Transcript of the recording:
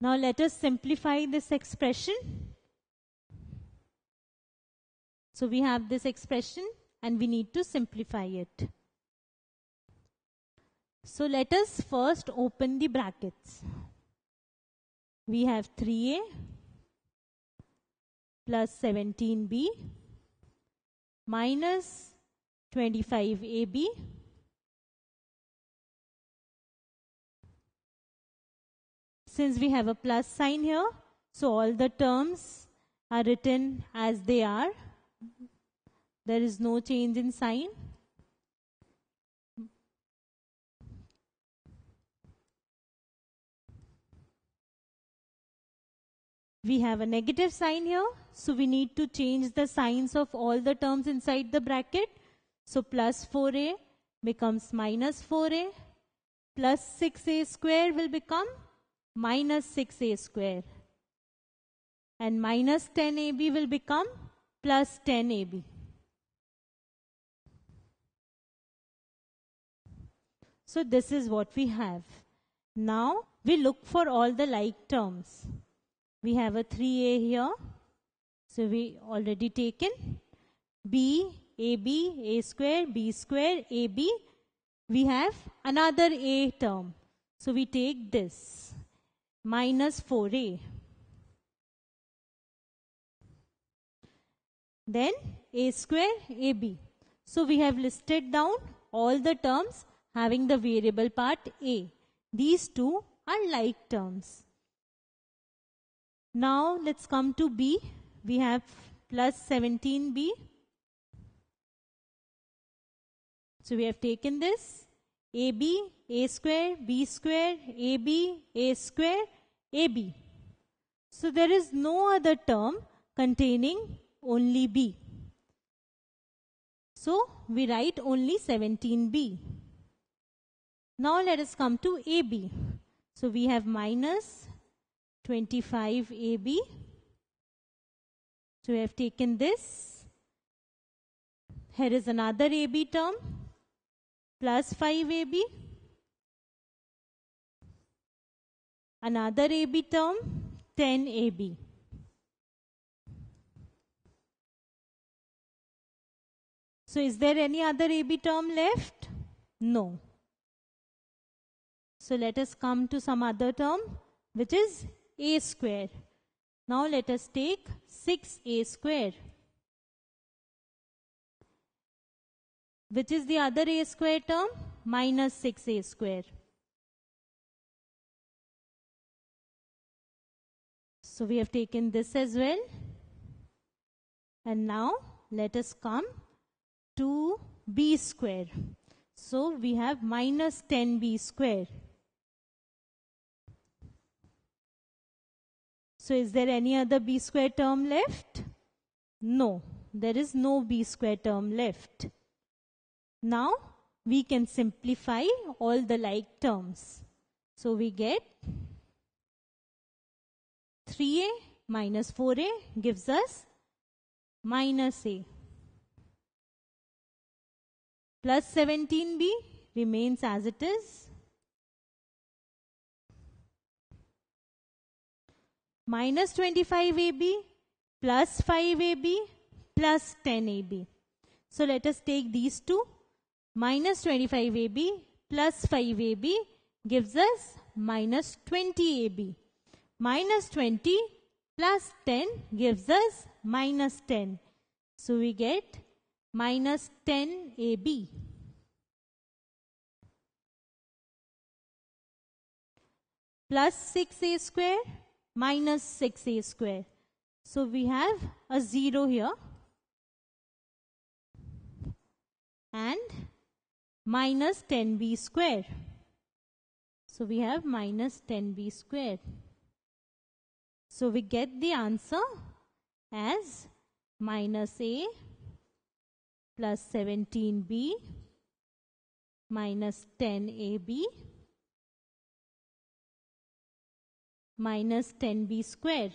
Now let us simplify this expression. So we have this expression and we need to simplify it. So let us first open the brackets. We have 3a plus 17b minus 25ab since we have a plus sign here so all the terms are written as they are there is no change in sign we have a negative sign here. So we need to change the signs of all the terms inside the bracket. So plus 4a becomes minus 4a. Plus 6a square will become minus 6a square. And minus 10ab will become plus 10ab. So this is what we have. Now we look for all the like terms we have a 3a here. So we already taken b, ab, a square, b square, ab. We have another a term. So we take this minus 4a. Then a square, ab. So we have listed down all the terms having the variable part a. These two are like terms. Now let's come to B. We have plus 17B. So we have taken this AB, A square, B square, AB, A square, AB. So there is no other term containing only B. So we write only 17B. Now let us come to AB. So we have minus 25 AB. So we have taken this. Here is another AB term plus 5 AB. Another AB term 10 AB. So is there any other AB term left? No. So let us come to some other term which is a square. Now let us take 6a square. Which is the other a square term? Minus 6a square. So we have taken this as well. And now let us come to b square. So we have minus 10b square. So is there any other b square term left? No, there is no b square term left. Now we can simplify all the like terms. So we get 3a minus 4a gives us minus a. Plus 17b remains as it is minus 25AB plus 5AB plus 10AB. So let us take these two. Minus 25AB plus 5AB gives us minus 20AB. Minus 20 plus 10 gives us minus 10. So we get minus 10AB. Plus 6A square minus 6a square. So we have a 0 here and minus 10b square. So we have minus 10b square. So we get the answer as minus a plus 17b minus 10ab minus 10b square.